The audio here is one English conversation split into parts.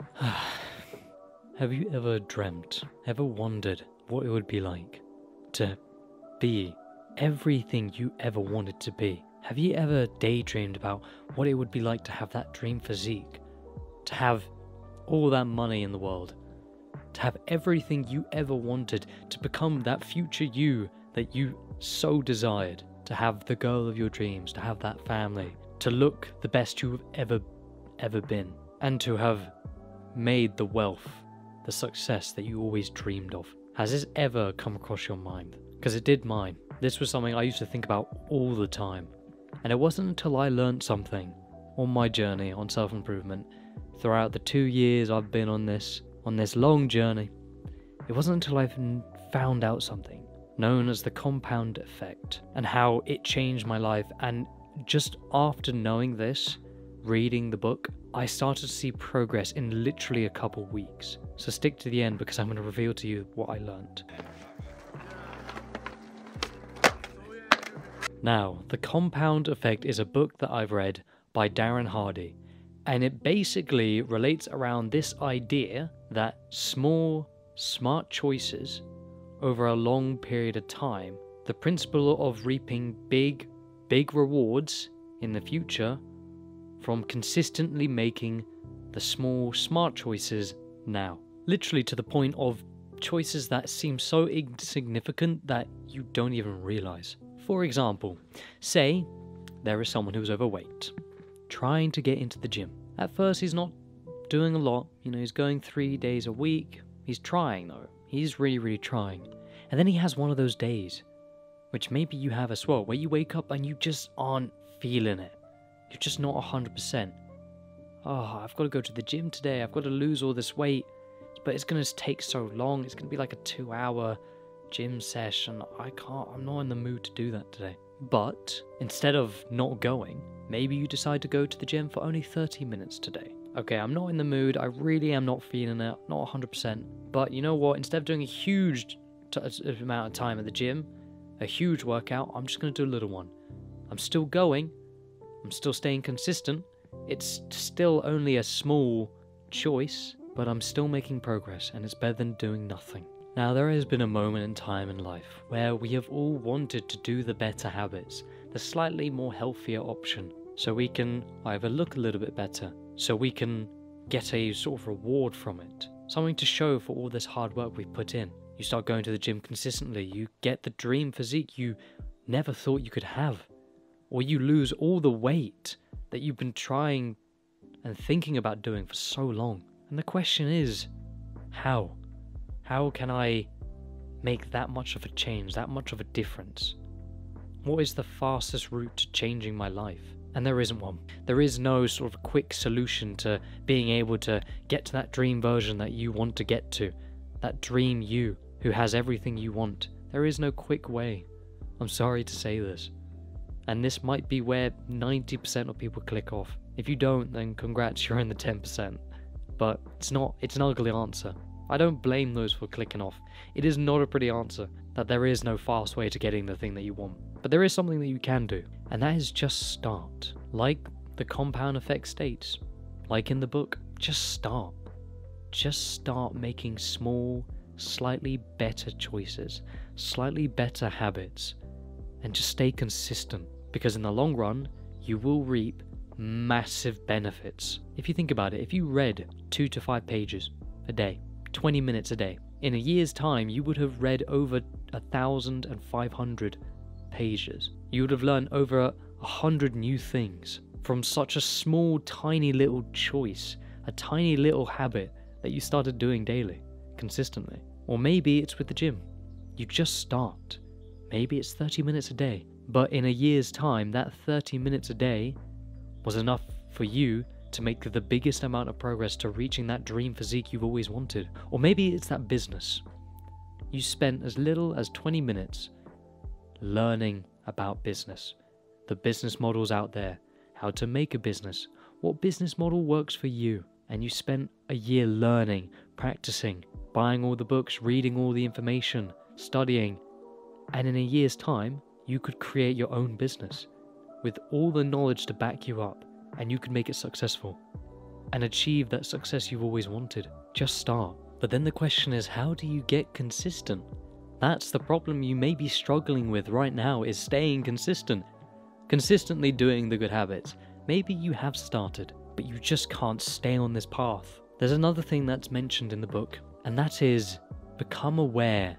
Have you ever dreamt, ever wondered what it would be like to be everything you ever wanted to be? Have you ever daydreamed about what it would be like to have that dream physique? To have all that money in the world? To have everything you ever wanted? To become that future you that you so desired? To have the girl of your dreams? To have that family? To look the best you've ever, ever been? And to have made the wealth the success that you always dreamed of? Has this ever come across your mind? Because it did mine. This was something I used to think about all the time. And it wasn't until I learned something on my journey on self improvement throughout the two years I've been on this, on this long journey, it wasn't until I found out something known as the compound effect and how it changed my life. And just after knowing this, reading the book, I started to see progress in literally a couple weeks. So stick to the end because I'm going to reveal to you what I learned. Now, The Compound Effect is a book that I've read by Darren Hardy, and it basically relates around this idea that small, smart choices over a long period of time, the principle of reaping big, big rewards in the future from consistently making the small, smart choices now. Literally to the point of choices that seem so insignificant that you don't even realize. For example, say there is someone who's overweight, trying to get into the gym. At first, he's not doing a lot, you know, he's going three days a week. He's trying though, he's really, really trying. And then he has one of those days, which maybe you have as well, where you wake up and you just aren't feeling it. You're just not 100%. Oh, I've got to go to the gym today. I've got to lose all this weight. But it's going to take so long. It's going to be like a two hour gym session. I can't, I'm not in the mood to do that today. But instead of not going, maybe you decide to go to the gym for only 30 minutes today. Okay, I'm not in the mood. I really am not feeling it. Not 100%. But you know what? Instead of doing a huge t- uh, amount of time at the gym, a huge workout, I'm just going to do a little one. I'm still going, I'm still staying consistent. It's still only a small choice, but I'm still making progress, and it's better than doing nothing. Now, there has been a moment in time in life where we have all wanted to do the better habits, the slightly more healthier option, so we can either look a little bit better, so we can get a sort of reward from it, something to show for all this hard work we've put in. You start going to the gym consistently, you get the dream physique you never thought you could have or you lose all the weight that you've been trying and thinking about doing for so long. And the question is, how? How can I make that much of a change, that much of a difference? What is the fastest route to changing my life? And there isn't one. There is no sort of quick solution to being able to get to that dream version that you want to get to, that dream you who has everything you want. There is no quick way. I'm sorry to say this. And this might be where 90% of people click off. If you don't, then congrats, you're in the 10%. But it's not, it's an ugly answer. I don't blame those for clicking off. It is not a pretty answer that there is no fast way to getting the thing that you want. But there is something that you can do, and that is just start. Like the compound effect states, like in the book, just start. Just start making small, slightly better choices, slightly better habits, and just stay consistent because in the long run, you will reap massive benefits. If you think about it, if you read two to five pages a day, 20 minutes a day, in a year's time, you would have read over 1,500 pages. You would have learned over a hundred new things from such a small, tiny little choice, a tiny little habit that you started doing daily, consistently. Or maybe it's with the gym. You just start. Maybe it's 30 minutes a day. But in a year's time, that 30 minutes a day was enough for you to make the biggest amount of progress to reaching that dream physique you've always wanted. Or maybe it's that business. You spent as little as 20 minutes learning about business, the business models out there, how to make a business, what business model works for you. And you spent a year learning, practicing, buying all the books, reading all the information, studying. And in a year's time, you could create your own business with all the knowledge to back you up and you could make it successful. and achieve that success you've always wanted. Just start. But then the question is, how do you get consistent? That's the problem you may be struggling with right now is staying consistent. Consistently doing the good habits. Maybe you have started, but you just can't stay on this path. There's another thing that's mentioned in the book, and that is become aware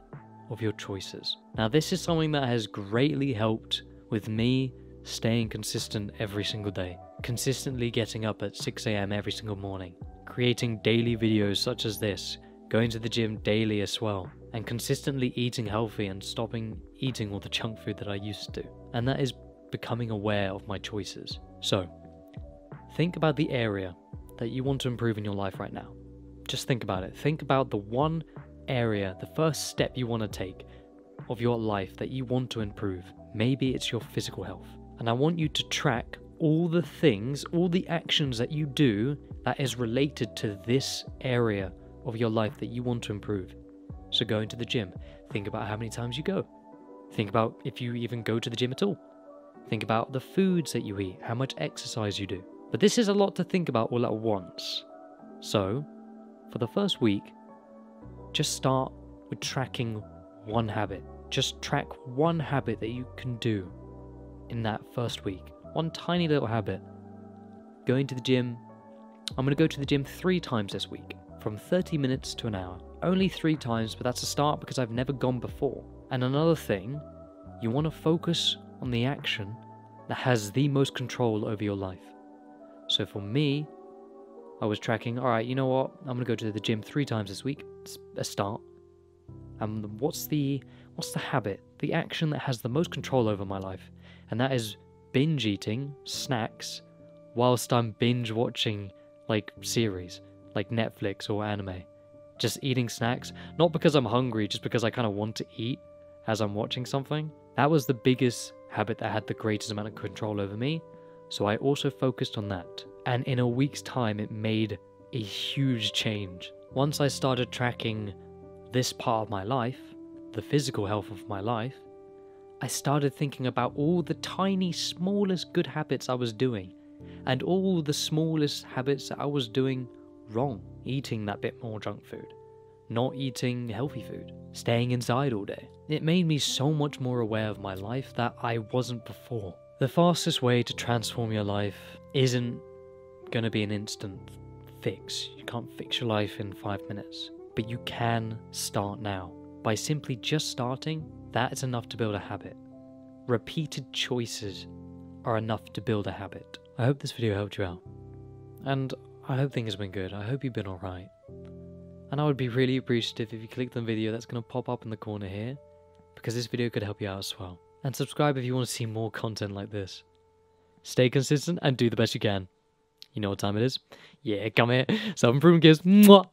of your choices. Now, this is something that has greatly helped with me staying consistent every single day, consistently getting up at 6 a.m. every single morning, creating daily videos such as this, going to the gym daily as well, and consistently eating healthy and stopping eating all the junk food that I used to. And that is becoming aware of my choices. So, think about the area that you want to improve in your life right now. Just think about it. Think about the one area, the first step you want to take of your life that you want to improve. Maybe it's your physical health. And I want you to track all the things, all the actions that you do that is related to this area of your life that you want to improve. So, going to the gym, think about how many times you go. Think about if you even go to the gym at all. Think about the foods that you eat, how much exercise you do. But this is a lot to think about all at once. So, for the first week, just start with tracking one habit. Just track one habit that you can do in that first week. One tiny little habit. Going to the gym. I'm going to go to the gym three times this week, from 30 minutes to an hour. Only three times, but that's a start because I've never gone before. And another thing, you want to focus on the action that has the most control over your life. So for me, I was tracking, all right, you know what? I'm going to go to the gym 3 times this week. It's a start. And what's the what's the habit, the action that has the most control over my life? And that is binge eating snacks whilst I'm binge watching like series, like Netflix or anime. Just eating snacks, not because I'm hungry, just because I kind of want to eat as I'm watching something. That was the biggest habit that had the greatest amount of control over me. So I also focused on that. And in a week's time, it made a huge change. Once I started tracking this part of my life, the physical health of my life, I started thinking about all the tiny, smallest good habits I was doing, and all the smallest habits that I was doing wrong. Eating that bit more junk food, not eating healthy food, staying inside all day. It made me so much more aware of my life that I wasn't before. The fastest way to transform your life isn't going to be an instant fix. You can't fix your life in five minutes, but you can start now. By simply just starting, that is enough to build a habit. Repeated choices are enough to build a habit. I hope this video helped you out. And I hope things have been good. I hope you've been alright. And I would be really appreciative if you clicked on the video that's going to pop up in the corner here, because this video could help you out as well and subscribe if you want to see more content like this. Stay consistent and do the best you can. You know what time it is? Yeah, come here. Self improvement kids. Mwah!